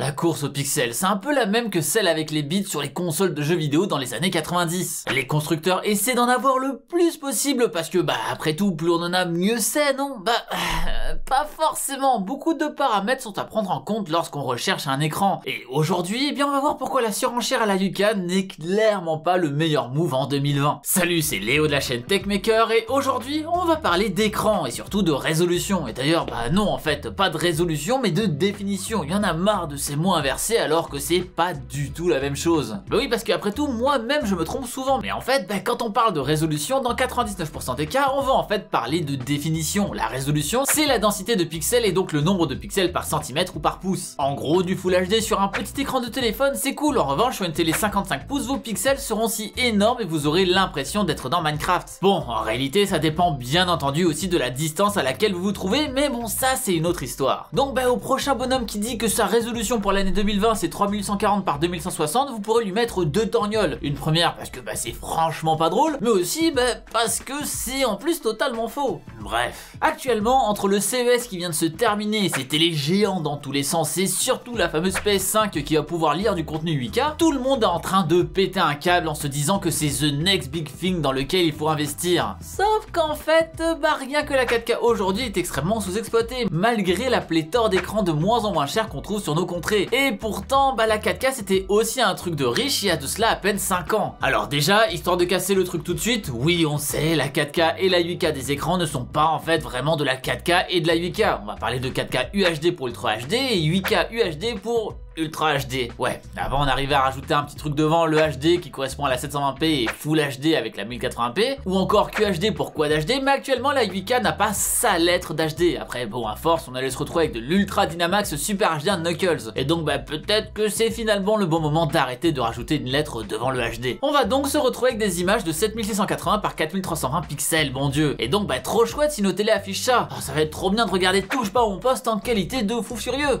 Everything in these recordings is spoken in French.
la course aux pixels, c'est un peu la même que celle avec les bits sur les consoles de jeux vidéo dans les années 90. Les constructeurs essaient d'en avoir le plus possible parce que bah après tout, plus on en a, mieux c'est, non? Bah pas forcément, beaucoup de paramètres sont à prendre en compte lorsqu'on recherche un écran. Et aujourd'hui, eh bien on va voir pourquoi la surenchère à la Yuka n'est clairement pas le meilleur move en 2020. Salut, c'est Léo de la chaîne Techmaker et aujourd'hui, on va parler d'écran et surtout de résolution. Et d'ailleurs, bah non en fait, pas de résolution mais de définition. Il y en a marre de ces mots inversés alors que c'est pas du tout la même chose. Bah oui, parce qu'après tout, moi-même je me trompe souvent. Mais en fait, bah, quand on parle de résolution, dans 99% des cas, on va en fait parler de définition. La résolution, c'est la densité de pixels et donc le nombre de pixels par centimètre ou par pouce. En gros, du Full HD sur un petit écran de téléphone, c'est cool. En revanche, sur une télé 55 pouces, vos pixels seront si énormes et vous aurez l'impression d'être dans Minecraft. Bon, en réalité, ça dépend bien entendu aussi de la distance à laquelle vous vous trouvez, mais bon, ça c'est une autre histoire. Donc bah au prochain bonhomme qui dit que sa résolution pour l'année 2020 c'est 3140 par 2160, vous pourrez lui mettre deux torgnoles. Une première parce que bah c'est franchement pas drôle, mais aussi bah, parce que c'est en plus totalement faux. Bref. Actuellement, entre le CES qui vient de se terminer, et ses télés géants dans tous les sens, et surtout la fameuse PS5 qui va pouvoir lire du contenu 8K, tout le monde est en train de péter un câble en se disant que c'est the next big thing dans lequel il faut investir. Sauf qu'en fait, bah rien que la 4K aujourd'hui est extrêmement sous-exploitée, malgré la pléthore d'écrans de moins en moins chers qu'on trouve sur nos contrées. Et pourtant, bah la 4K c'était aussi un truc de riche il y a de cela à peine 5 ans. Alors déjà, histoire de casser le truc tout de suite, oui on sait, la 4K et la 8K des écrans ne sont pas en fait vraiment de la 4K et de la 8K. On va parler de 4K UHD pour Ultra HD et 8K UHD pour Ultra HD. Ouais, avant on arrivait à rajouter un petit truc devant le HD qui correspond à la 720p et Full HD avec la 1080p, ou encore QHD pour Quad HD, mais actuellement la 8K n'a pas sa lettre d'HD. Après, bon, à force, on allait se retrouver avec de l'Ultra Dynamax Super HD Knuckles. Et donc, bah, peut-être que c'est finalement le bon moment d'arrêter de rajouter une lettre devant le HD. On va donc se retrouver avec des images de 7680 par 4320 pixels, bon dieu. Et donc, bah, trop chouette si nos télé affichent ça. Oh, ça va être trop bien de regarder Touche pas où on poste en qualité de fou furieux.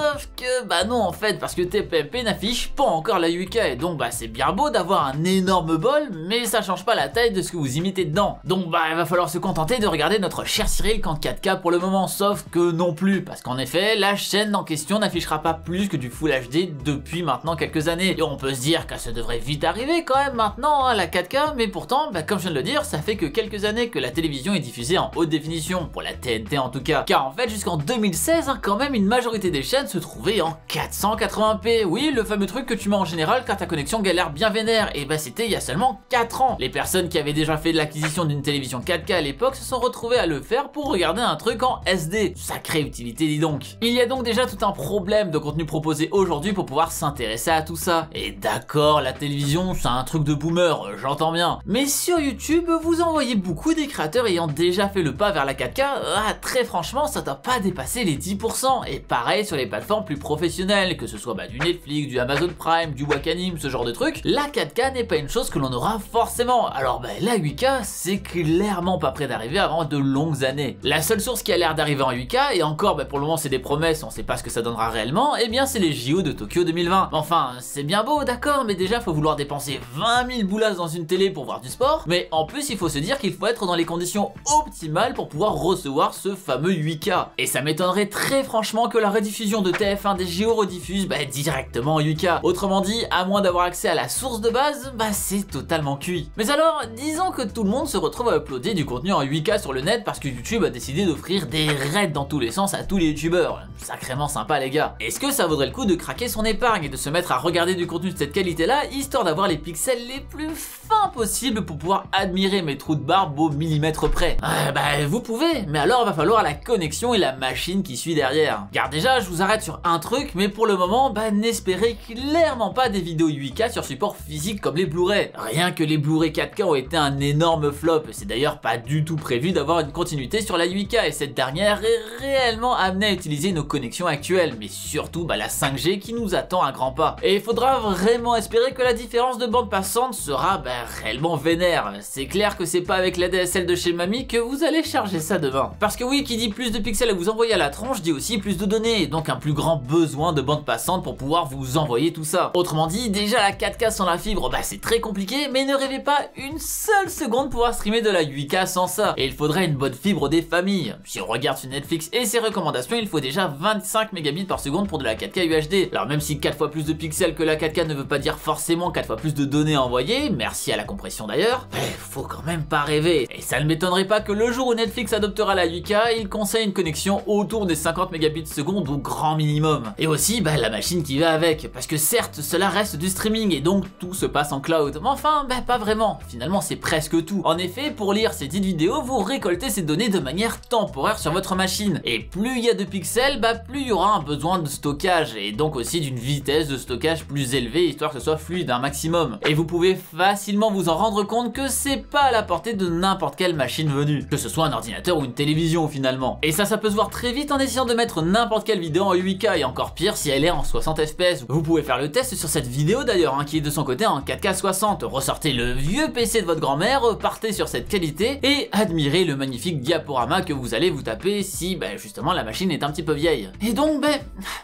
Sauf que, bah non en fait, parce que TPP n'affiche pas encore la 8K et donc bah c'est bien beau d'avoir un énorme bol, mais ça change pas la taille de ce que vous imitez dedans. Donc bah il va falloir se contenter de regarder notre cher Cyril qu'en 4K pour le moment, sauf que non plus, parce qu'en effet, la chaîne en question n'affichera pas plus que du Full HD depuis maintenant quelques années. Et on peut se dire que ça devrait vite arriver quand même maintenant, hein, la 4K, mais pourtant, bah comme je viens de le dire, ça fait que quelques années que la télévision est diffusée en haute définition, pour la TNT en tout cas. Car en fait, jusqu'en 2016, hein, quand même, une majorité des chaînes se trouvait en 480p. Oui, le fameux truc que tu mets en général quand ta connexion galère bien vénère. Et bah c'était il y a seulement 4 ans. Les personnes qui avaient déjà fait de l'acquisition d'une télévision 4K à l'époque se sont retrouvées à le faire pour regarder un truc en SD. Sacrée utilité dis donc. Il y a donc déjà tout un problème de contenu proposé aujourd'hui pour pouvoir s'intéresser à tout ça. Et d'accord, la télévision c'est un truc de boomer, j'entends bien. Mais sur YouTube, vous en voyez beaucoup des créateurs ayant déjà fait le pas vers la 4K. Ah, très franchement, ça doit pas dépasser les 10%. Et pareil sur les plateformes plus professionnelles, que ce soit bah, du Netflix, du Amazon Prime, du Wakanim, ce genre de trucs, la 4K n'est pas une chose que l'on aura forcément. Alors bah, la 8K, c'est clairement pas prêt d'arriver avant de longues années. La seule source qui a l'air d'arriver en 8K, et encore bah, pour le moment c'est des promesses, on sait pas ce que ça donnera réellement, et eh bien c'est les JO de Tokyo 2020. Enfin, c'est bien beau, d'accord, mais déjà faut vouloir dépenser 20 000 boulasses dans une télé pour voir du sport, mais en plus il faut se dire qu'il faut être dans les conditions optimales pour pouvoir recevoir ce fameux 8K. Et ça m'étonnerait très franchement que la rediffusion de TF1 des JO rediffuse bah, directement en 8K. Autrement dit, à moins d'avoir accès à la source de base, bah c'est totalement cuit. Mais alors, disons que tout le monde se retrouve à uploader du contenu en 8K sur le net parce que YouTube a décidé d'offrir des raids dans tous les sens à tous les youtubeurs. Sacrément sympa les gars. Est-ce que ça vaudrait le coup de craquer son épargne et de se mettre à regarder du contenu de cette qualité là, histoire d'avoir les pixels les plus fins possibles pour pouvoir admirer mes trous de barbe au millimètre près? Bah vous pouvez, mais alors va falloir la connexion et la machine qui suit derrière. Car déjà, je vous sur un truc, mais pour le moment, bah n'espérez clairement pas des vidéos 8K sur support physique comme les Blu-ray. Rien que les Blu-ray 4K ont été un énorme flop, c'est d'ailleurs pas du tout prévu d'avoir une continuité sur la 8K et cette dernière est réellement amenée à utiliser nos connexions actuelles, mais surtout bah, la 5G qui nous attend à grands pas. Et il faudra vraiment espérer que la différence de bande passante sera bah, réellement vénère. C'est clair que c'est pas avec la DSL de chez Mamie que vous allez charger ça demain. Parce que oui, qui dit plus de pixels à vous envoyer à la tronche dit aussi plus de données, donc un plus grand besoin de de bande passante pour pouvoir vous envoyer tout ça. Autrement dit, déjà la 4K sans la fibre, bah c'est très compliqué, mais ne rêvez pas une seule seconde pouvoir streamer de la 8K sans ça. Et il faudrait une bonne fibre des familles. Si on regarde sur Netflix et ses recommandations, il faut déjà 25 mégabits par seconde pour de la 4K UHD. Alors même si 4 fois plus de pixels que la 4K ne veut pas dire forcément 4 fois plus de données envoyées, merci à la compression d'ailleurs, faut quand même pas rêver. Et ça ne m'étonnerait pas que le jour où Netflix adoptera la 8K, il conseille une connexion autour des 50 mégabits seconde au grand minimum. Et aussi, bah, la machine qui va avec, parce que certes, cela reste du streaming et donc tout se passe en cloud. Mais enfin, bah, pas vraiment. Finalement, c'est presque tout. En effet, pour lire ces dites vidéos, vous récoltez ces données de manière temporaire sur votre machine. Et plus il y a de pixels, bah, plus il y aura un besoin de stockage et donc aussi d'une vitesse de stockage plus élevée, histoire que ce soit fluide un maximum. Et vous pouvez facilement vous en rendre compte que c'est pas à la portée de n'importe quelle machine venue, que ce soit un ordinateur ou une télévision finalement. Et ça, ça peut se voir très vite en essayant de mettre n'importe quelle vidéo en 8K et encore pire si elle est en 60 fps. Vous pouvez faire le test sur cette vidéo d'ailleurs, hein, qui est de son côté en 4K 60. Ressortez le vieux PC de votre grand-mère, partez sur cette qualité et admirez le magnifique diaporama que vous allez vous taper si bah, justement la machine est un petit peu vieille. Et donc, ben,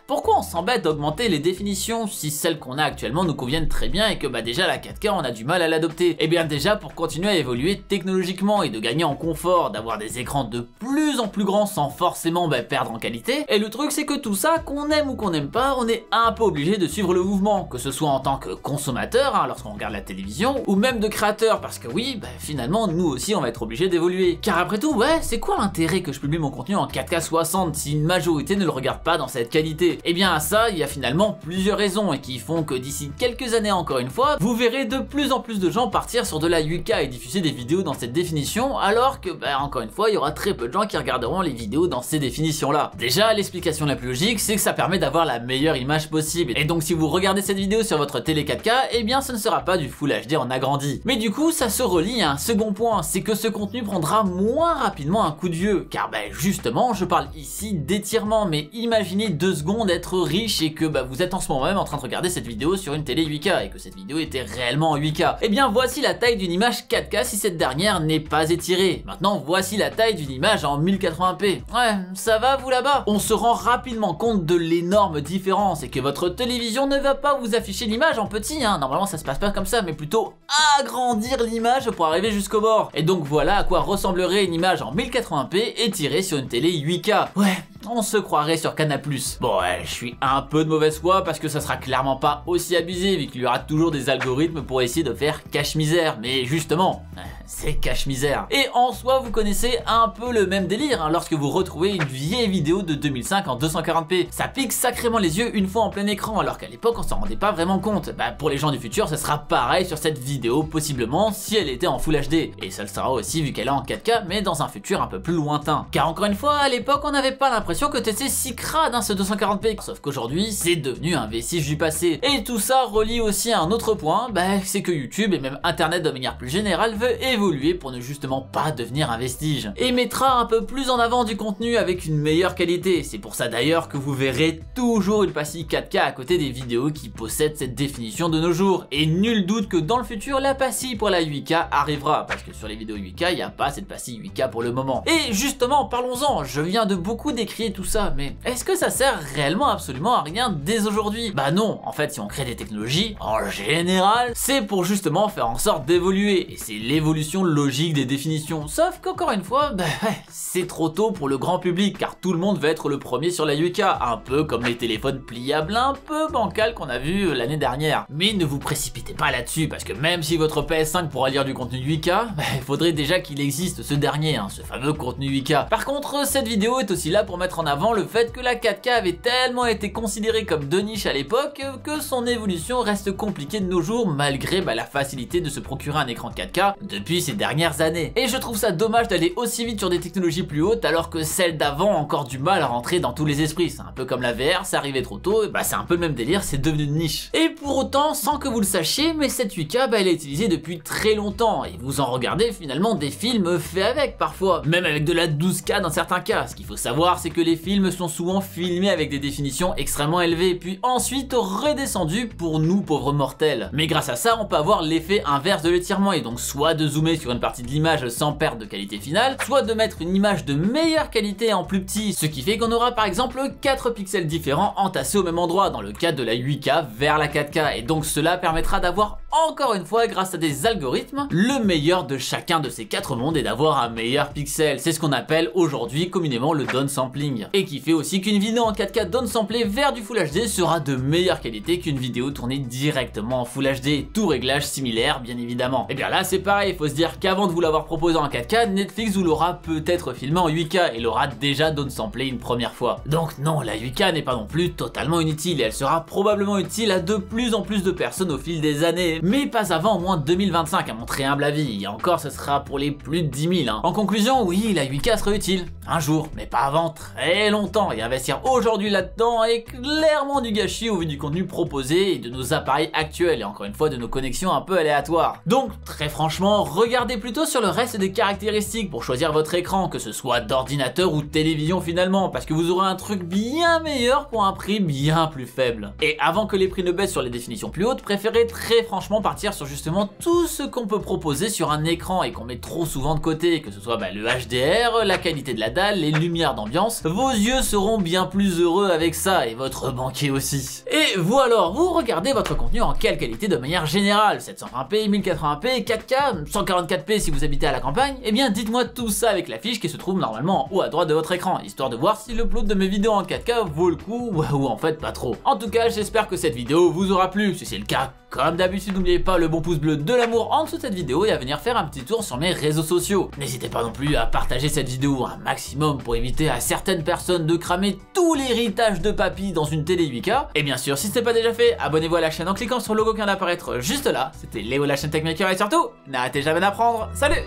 pourquoi on s'embête d'augmenter les définitions si celles qu'on a actuellement nous conviennent très bien et que bah déjà la 4K on a du mal à l'adopter? Eh bien déjà pour continuer à évoluer technologiquement et de gagner en confort, d'avoir des écrans de plus en plus grands sans forcément bah, perdre en qualité. Et le truc c'est que tout ça, qu'on aime ou qu'on n'aime pas, on est un peu obligé de suivre le mouvement, que ce soit en tant que consommateur, hein, lorsqu'on regarde la télévision, ou même de créateur, parce que oui, bah, finalement nous aussi on va être obligé d'évoluer. Car après tout, ouais, c'est quoi l'intérêt que je publie mon contenu en 4K 60 si une majorité ne le regarde pas dans cette qualité? Eh bien à ça, il y a finalement plusieurs raisons et qui font que d'ici quelques années encore une fois, vous verrez de plus en plus de gens partir sur de la 8K et diffuser des vidéos dans cette définition, alors que, bah, encore une fois, il y aura très peu de gens qui regarderont les vidéos dans ces définitions-là. Déjà, l'explication la plus logique, c'est que ça permet d'avoir la meilleure image possible. Et donc si vous regardez cette vidéo sur votre télé 4K, eh bien ce ne sera pas du Full HD en agrandi. Mais du coup, ça se relie à un second point, c'est que ce contenu prendra moins rapidement un coup de vieux. Car bah justement, je parle ici d'étirement, mais imaginez deux secondes être riche et que bah, vous êtes en ce moment même en train de regarder cette vidéo sur une télé 8K et que cette vidéo était réellement en 8K. Eh bien voici la taille d'une image 4K si cette dernière n'est pas étirée. Maintenant voici la taille d'une image en 1080p. Ouais, ça va vous là-bas? On se rend rapidement compte de l'énorme différence et que votre télévision ne va pas vous afficher l'image en petit, hein. normalement ça se passe pas comme ça, mais plutôt agrandir l'image pour arriver jusqu'au bord. Et donc voilà à quoi ressemblerait une image en 1080p étirée sur une télé 8K. Ouais, on se croirait sur Canal+. Bon je suis un peu de mauvaise foi parce que ça sera clairement pas aussi abusé vu qu'il y aura toujours des algorithmes pour essayer de faire cache-misère, mais justement, c'est cache-misère. Et en soi, vous connaissez un peu le même délire hein, lorsque vous retrouvez une vieille vidéo de 2005 en 240p. Ça pique sacrément les yeux une fois en plein écran alors qu'à l'époque on s'en rendait pas vraiment compte. Bah pour les gens du futur, ça sera pareil sur cette vidéo possiblement si elle était en Full HD. Et ça le sera aussi vu qu'elle est en 4K mais dans un futur un peu plus lointain. Car encore une fois, à l'époque on n'avait pas l'impression que t'étais si crade hein, ce 240p. Sauf qu'aujourd'hui c'est devenu un vestige du passé. Et tout ça relie aussi à un autre point, bah c'est que YouTube et même Internet de manière plus générale veut évoluer pour ne justement pas devenir un vestige. Et mettra un peu plus en avant du contenu avec une meilleure qualité. C'est pour ça d'ailleurs que vous verrez toujours une pastille 4K à côté des vidéos qui possèdent cette définition de nos jours. Et nul doute que dans le futur, la pastille pour la 8K arrivera. Parce que sur les vidéos 8K, il n'y a pas cette pastille 8K pour le moment. Et justement, parlons-en. Je viens de beaucoup décrier tout ça, mais est-ce que ça sert réellement absolument à rien dès aujourd'hui? Bah non, en fait, si on crée des technologies, en général, c'est pour justement faire en sorte d'évoluer. Et c'est l'évolution logique des définitions. Sauf qu'encore une fois, bah c'est trop tôt pour le grand public, car tout le monde va être le premier sur la 8K, un peu comme les téléphones pliables un peu bancals qu'on a vu l'année dernière. Mais ne vous précipitez pas là-dessus, parce que même si votre PS5 pourra lire du contenu 8K, bah, il faudrait déjà qu'il existe ce dernier, hein, ce fameux contenu 8K. Par contre, cette vidéo est aussi là pour mettre en avant le fait que la 4K avait tellement été considérée comme de niche à l'époque que son évolution reste compliquée de nos jours malgré bah, la facilité de se procurer un écran 4K depuis ces dernières années. Et je trouve ça dommage d'aller aussi vite sur des technologies plus hautes alors que celles d'avant ont encore du mal à rentrer dans tous les esprits. C'est un peu comme la VR, c'est arrivé trop tôt, et bah c'est un peu le même délire, c'est devenu une niche. Et pour autant, sans que vous le sachiez, mais cette 8K, bah, elle est utilisée depuis très longtemps et vous en regardez finalement des films faits avec parfois, même avec de la 12K dans certains cas. Ce qu'il faut savoir, c'est que les films sont souvent filmés avec des définitions extrêmement élevées, puis ensuite redescendus pour nous pauvres mortels. Mais grâce à ça, on peut avoir l'effet inverse de l'étirement, et donc soit de zoomer sur une partie de l'image sans perte de qualité finale, soit de mettre une image de meilleure qualité en plus petit, ce qui fait qu'on aura par exemple 4 pixels différents entassés au même endroit, dans le cas de la 8K vers la 4K, et donc cela permettra d'avoir encore une fois, grâce à des algorithmes, le meilleur de chacun de ces quatre mondes et d'avoir un meilleur pixel. C'est ce qu'on appelle aujourd'hui communément le downsampling. Et qui fait aussi qu'une vidéo en 4K downsamplée vers du Full HD sera de meilleure qualité qu'une vidéo tournée directement en Full HD, tout réglage similaire bien évidemment. Et bien là c'est pareil, il faut se dire qu'avant de vous l'avoir proposé en 4K, Netflix vous l'aura peut-être filmé en 8K et l'aura déjà downsamplé une première fois. Donc non, la 8K n'est pas non plus totalement inutile et elle sera probablement utile à de plus en plus de personnes au fil des années, mais pas avant au moins 2025 à mon très humble avis, et encore ce sera pour les plus de 10 000. Hein. En conclusion, oui, la 8K sera utile, un jour, mais pas avant très longtemps, et investir aujourd'hui là-dedans est clairement du gâchis au vu du contenu proposé et de nos appareils actuels, et encore une fois de nos connexions un peu aléatoires. Donc, très franchement, regardez plutôt sur le reste des caractéristiques pour choisir votre écran, que ce soit d'ordinateur ou de télévision finalement, parce que vous aurez un truc bien meilleur pour un prix bien plus faible. Et avant que les prix ne baissent sur les définitions plus hautes, préférez très partir sur justement tout ce qu'on peut proposer sur un écran et qu'on met trop souvent de côté, que ce soit bah, le HDR, la qualité de la dalle, les lumières d'ambiance, vos yeux seront bien plus heureux avec ça et votre banquier aussi. Et vous alors, vous regardez votre contenu en quelle qualité de manière générale? 720p, 1080p, 4K, 144p si vous habitez à la campagne? Eh bien dites-moi tout ça avec la fiche qui se trouve normalement en haut à droite de votre écran, histoire de voir si le plot de mes vidéos en 4K vaut le coup ou en fait pas trop. En tout cas, j'espère que cette vidéo vous aura plu. Si c'est le cas, comme d'habitude, n'oubliez pas le bon pouce bleu de l'amour en dessous de cette vidéo et à venir faire un petit tour sur mes réseaux sociaux. N'hésitez pas non plus à partager cette vidéo un maximum pour éviter à certaines personnes de cramer tout l'héritage de papy dans une télé 8K. Et bien sûr, si ce n'est pas déjà fait, abonnez-vous à la chaîne en cliquant sur le logo qui vient d'apparaître juste là. C'était Léo la chaîne Techmaker et surtout, n'arrêtez jamais d'apprendre. Salut